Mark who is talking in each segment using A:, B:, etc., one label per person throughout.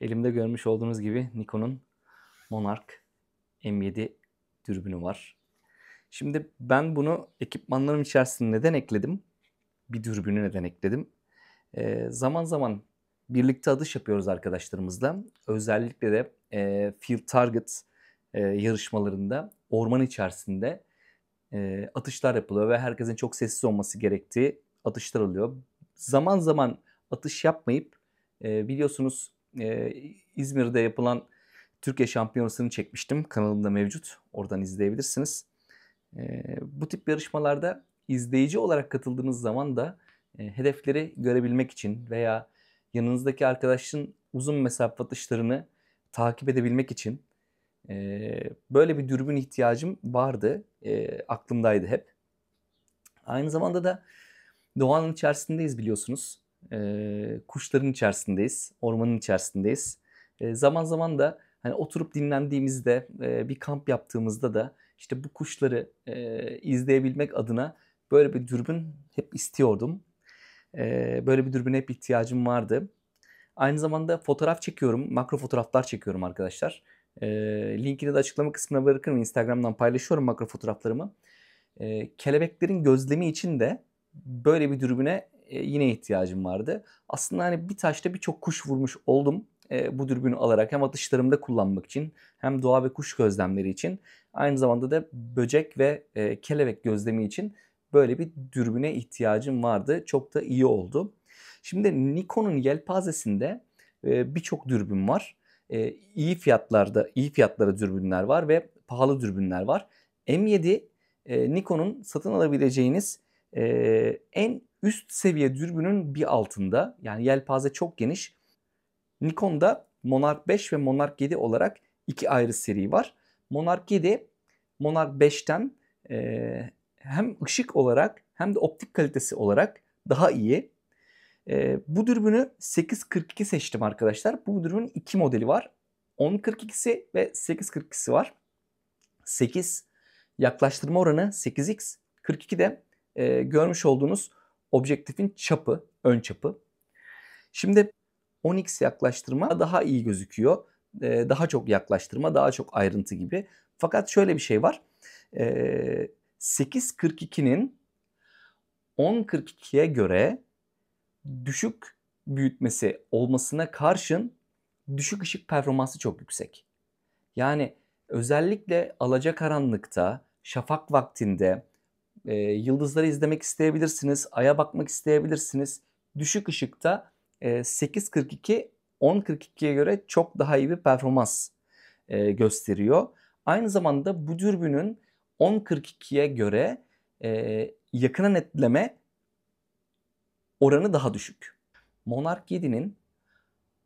A: Elimde görmüş olduğunuz gibi Nikon'un Monarch M7 dürbünü var. Şimdi ben bunu ekipmanlarım içerisinde neden ekledim? Bir dürbünü neden ekledim? Ee, zaman zaman birlikte atış yapıyoruz arkadaşlarımızla. Özellikle de e, Field Target e, yarışmalarında orman içerisinde e, atışlar yapılıyor ve herkesin çok sessiz olması gerektiği atışlar oluyor. Zaman zaman atış yapmayıp e, biliyorsunuz e, İzmir'de yapılan Türkiye Şampiyonası'nı çekmiştim. Kanalımda mevcut. Oradan izleyebilirsiniz. E, bu tip yarışmalarda izleyici olarak katıldığınız zaman da e, hedefleri görebilmek için veya yanınızdaki arkadaşın uzun mesafe atışlarını takip edebilmek için e, böyle bir dürbün ihtiyacım vardı. E, aklımdaydı hep. Aynı zamanda da doğanın içerisindeyiz biliyorsunuz. E, kuşların içerisindeyiz, ormanın içerisindeyiz. E, zaman zaman da hani oturup dinlendiğimizde, e, bir kamp yaptığımızda da işte bu kuşları e, izleyebilmek adına böyle bir dürbün hep istiyordum. E, böyle bir dürbüne hep ihtiyacım vardı. Aynı zamanda fotoğraf çekiyorum, makro fotoğraflar çekiyorum arkadaşlar. E, linkini de açıklama kısmına bırakırım. Instagram'dan paylaşıyorum makro fotoğraflarımı. E, kelebeklerin gözlemi için de böyle bir dürbüne e, yine ihtiyacım vardı. Aslında hani bir taşta birçok kuş vurmuş oldum e, bu dürbünü alarak hem atışlarımda kullanmak için hem doğa ve kuş gözlemleri için aynı zamanda da böcek ve e, kelebek gözlemi için böyle bir dürbüne ihtiyacım vardı. Çok da iyi oldu. Şimdi Nikon'un yelpazesinde e, birçok dürbün var. E, iyi fiyatlarda, iyi fiyatlara dürbünler var ve pahalı dürbünler var. M7 e, Nikon'un satın alabileceğiniz en üst seviye dürbünün bir altında. Yani yelpaze çok geniş. Nikon'da Monarch 5 ve Monarch 7 olarak iki ayrı seri var. Monarch 7 Monarch 5'ten e, hem ışık olarak hem de optik kalitesi olarak daha iyi. E, bu dürbünü 842 seçtim arkadaşlar. Bu dürbünün iki modeli var. 1042'si ve 842'si var. 8 yaklaştırma oranı 8x. 42 de e, görmüş olduğunuz objektifin çapı, ön çapı. Şimdi 10x yaklaştırma daha iyi gözüküyor. E, daha çok yaklaştırma, daha çok ayrıntı gibi. Fakat şöyle bir şey var. E, 8.42'nin 10.42'ye göre düşük büyütmesi olmasına karşın düşük ışık performansı çok yüksek. Yani özellikle alacakaranlıkta, şafak vaktinde e, yıldızları izlemek isteyebilirsiniz, aya bakmak isteyebilirsiniz. Düşük ışıkta e, 8.42 10.42'ye göre çok daha iyi bir performans e, gösteriyor. Aynı zamanda bu dürbünün 10.42'ye göre e, yakına netleme oranı daha düşük. Monarch 7'nin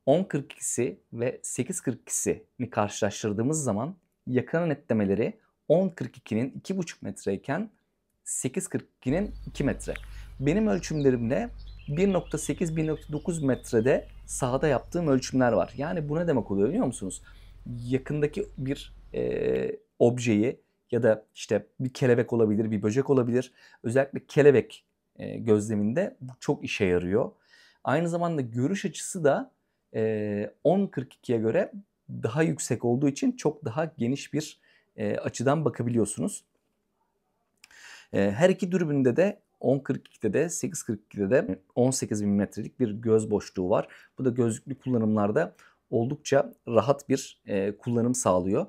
A: 10.42'si ve 8.42'sini karşılaştırdığımız zaman yakına netlemeleri 10.42'nin 2.5 metreyken 8.42'nin 2 metre. Benim ölçümlerimle 1.8-1.9 metrede sahada yaptığım ölçümler var. Yani bu ne demek oluyor biliyor musunuz? Yakındaki bir e, objeyi ya da işte bir kelebek olabilir, bir böcek olabilir. Özellikle kelebek e, gözleminde bu çok işe yarıyor. Aynı zamanda görüş açısı da e, 10.42'ye göre daha yüksek olduğu için çok daha geniş bir e, açıdan bakabiliyorsunuz. E, her iki dürbünde de 10.42'de de 8.42'de de 18 milimetrelik bir göz boşluğu var. Bu da gözlüklü kullanımlarda oldukça rahat bir e, kullanım sağlıyor.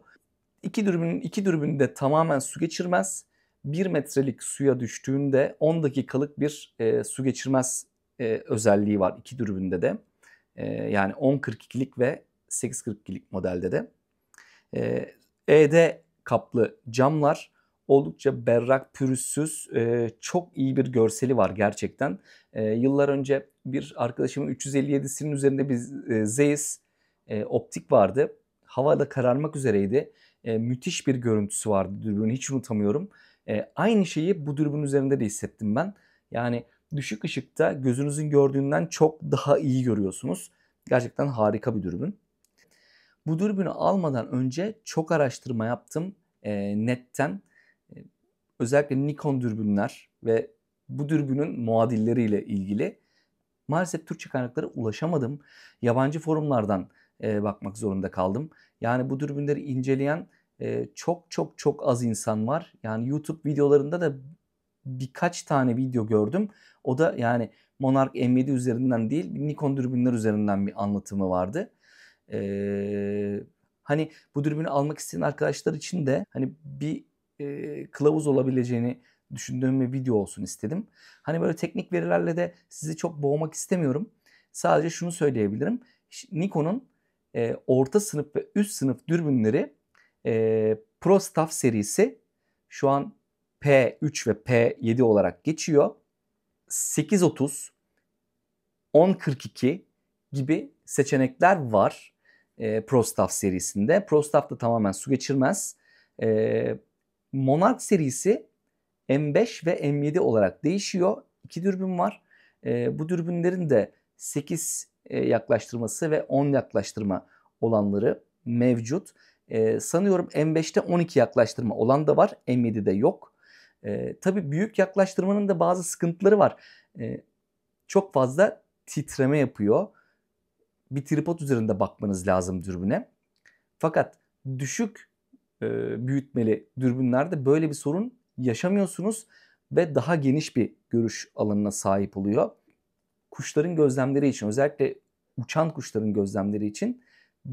A: İki dürbünün iki dürbün de tamamen su geçirmez. 1 metrelik suya düştüğünde 10 dakikalık bir e, su geçirmez e, özelliği var iki dürbünde de. E, yani 10.42'lik ve 8.42'lik modelde de. E, ED kaplı camlar oldukça berrak, pürüzsüz, e, çok iyi bir görseli var gerçekten. E, yıllar önce bir arkadaşımın 357'sinin üzerinde bir e, Zeiss optik vardı. Havada kararmak üzereydi. Müthiş bir görüntüsü vardı dürbünü hiç unutamıyorum. Aynı şeyi bu dürbün üzerinde de hissettim ben. Yani düşük ışıkta gözünüzün gördüğünden çok daha iyi görüyorsunuz. Gerçekten harika bir dürbün. Bu dürbünü almadan önce çok araştırma yaptım e, netten özellikle Nikon dürbünler ve bu dürbünün muadilleriyle ilgili maalesef Türkçe kaynaklara ulaşamadım. Yabancı forumlardan e, bakmak zorunda kaldım. Yani bu dürbünleri inceleyen e, çok çok çok az insan var. Yani YouTube videolarında da birkaç tane video gördüm. O da yani Monarch M7 üzerinden değil Nikon dürbünler üzerinden bir anlatımı vardı. Ee, hani bu dürbünü almak isteyen arkadaşlar için de hani bir e, kılavuz olabileceğini düşündüğüm bir video olsun istedim. Hani böyle teknik verilerle de sizi çok boğmak istemiyorum. Sadece şunu söyleyebilirim. Nikon'un e, orta sınıf ve üst sınıf dürbünleri e, Pro Staff serisi şu an P3 ve P7 olarak geçiyor. 830, 1042 gibi seçenekler var e, ProStaff serisinde. ProStaff da tamamen su geçirmez. E, Monarch serisi M5 ve M7 olarak değişiyor. İki dürbün var. E, bu dürbünlerin de 8 e, yaklaştırması ve 10 yaklaştırma olanları mevcut. E, sanıyorum M5'te 12 yaklaştırma olan da var. M7'de yok. E, tabii büyük yaklaştırmanın da bazı sıkıntıları var. E, çok fazla titreme yapıyor. Bir tripod üzerinde bakmanız lazım dürbüne. Fakat düşük e, büyütmeli dürbünlerde böyle bir sorun yaşamıyorsunuz ve daha geniş bir görüş alanına sahip oluyor. Kuşların gözlemleri için özellikle uçan kuşların gözlemleri için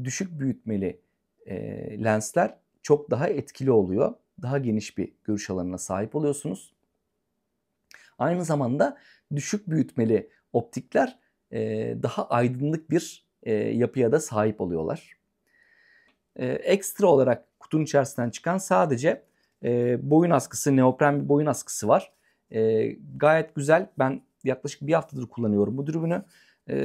A: düşük büyütmeli e, lensler çok daha etkili oluyor. Daha geniş bir görüş alanına sahip oluyorsunuz. Aynı zamanda düşük büyütmeli optikler e, daha aydınlık bir e, yapıya da sahip oluyorlar. E, ekstra olarak kutunun içerisinden çıkan sadece e, boyun askısı, neopren bir boyun askısı var. E, gayet güzel. Ben yaklaşık bir haftadır kullanıyorum bu dürbünü. E,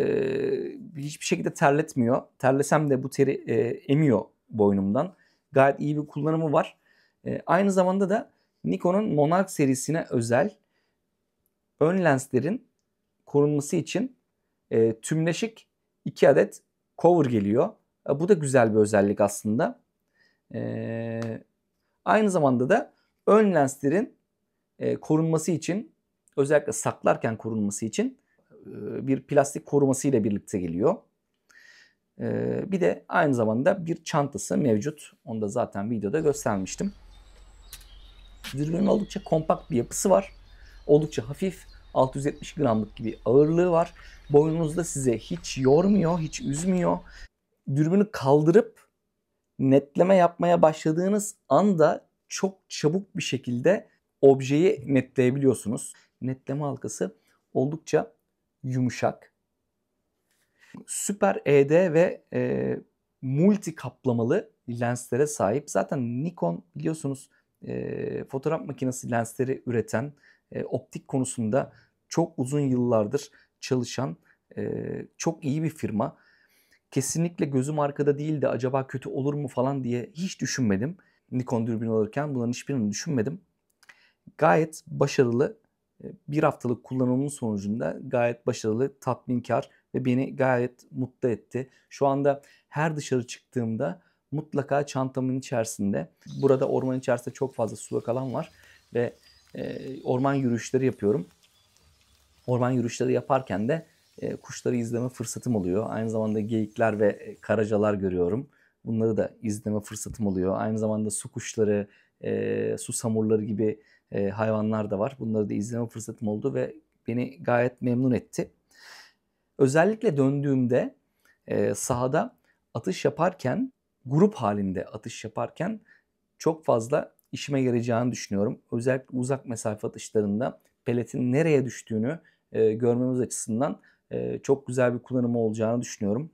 A: hiçbir şekilde terletmiyor. Terlesem de bu teri e, emiyor boynumdan. Gayet iyi bir kullanımı var. E, aynı zamanda da Nikon'un Monarch serisine özel ön lenslerin korunması için e, tümleşik 2 adet cover geliyor. E, bu da güzel bir özellik aslında. E, aynı zamanda da ön lenslerin e, korunması için özellikle saklarken korunması için e, bir plastik koruması ile birlikte geliyor. E, bir de aynı zamanda bir çantası mevcut. Onu da zaten videoda göstermiştim. Dürbünün oldukça kompakt bir yapısı var. Oldukça hafif. 670 gramlık gibi ağırlığı var. Boynunuzda size hiç yormuyor, hiç üzmüyor. Dürbünü kaldırıp netleme yapmaya başladığınız anda çok çabuk bir şekilde objeyi netleyebiliyorsunuz. Netleme halkası oldukça yumuşak. Süper ED ve e, multi kaplamalı lenslere sahip. Zaten Nikon biliyorsunuz e, fotoğraf makinesi lensleri üreten e, optik konusunda çok uzun yıllardır çalışan e, çok iyi bir firma. Kesinlikle gözüm arkada değil de acaba kötü olur mu falan diye hiç düşünmedim. Nikon dürbün alırken bunların hiçbirini düşünmedim. Gayet başarılı bir haftalık kullanımın sonucunda gayet başarılı, tatminkar ve beni gayet mutlu etti. Şu anda her dışarı çıktığımda mutlaka çantamın içerisinde, burada orman içerisinde çok fazla sulak alan var ve e, orman yürüyüşleri yapıyorum. Orman yürüyüşleri yaparken de e, kuşları izleme fırsatım oluyor. Aynı zamanda geyikler ve e, karacalar görüyorum. Bunları da izleme fırsatım oluyor. Aynı zamanda su kuşları, e, su samurları gibi e, hayvanlar da var. Bunları da izleme fırsatım oldu ve beni gayet memnun etti. Özellikle döndüğümde e, sahada atış yaparken, grup halinde atış yaparken çok fazla işime yarayacağını düşünüyorum. Özellikle uzak mesafe atışlarında peletin nereye düştüğünü e, görmemiz açısından e, çok güzel bir kullanımı olacağını düşünüyorum.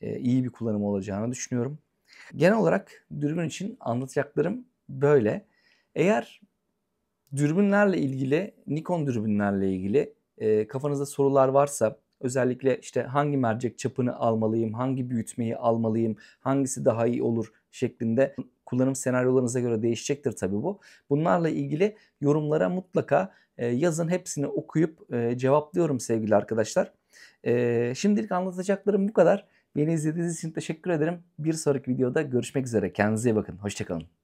A: E, iyi bir kullanımı olacağını düşünüyorum. Genel olarak dürbün için anlatacaklarım böyle. Eğer dürbünlerle ilgili, Nikon dürbünlerle ilgili e, kafanızda sorular varsa özellikle işte hangi mercek çapını almalıyım, hangi büyütmeyi almalıyım, hangisi daha iyi olur şeklinde kullanım senaryolarınıza göre değişecektir tabii bu. Bunlarla ilgili yorumlara mutlaka e, yazın hepsini okuyup e, cevaplıyorum sevgili arkadaşlar. E, şimdilik anlatacaklarım bu kadar. Beni izlediğiniz için teşekkür ederim. Bir sonraki videoda görüşmek üzere. Kendinize iyi bakın. Hoşçakalın.